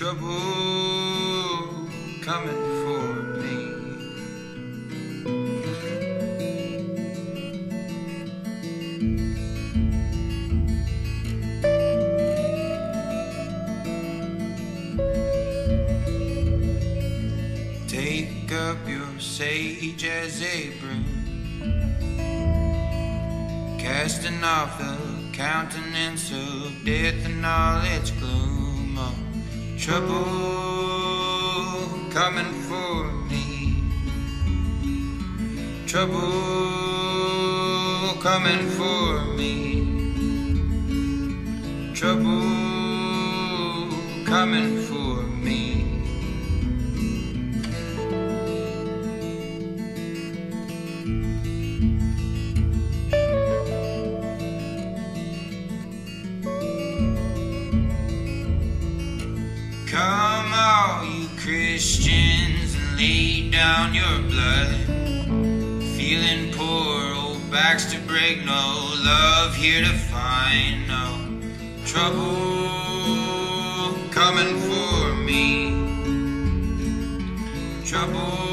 trouble coming for me. Take up your sage as Abram, casting off the countenance of death and all its gloom. Trouble coming for me. Trouble coming for me. Trouble coming for me. down your blood. Feeling poor, old backs to break, no love here to find, no trouble coming for me. Trouble.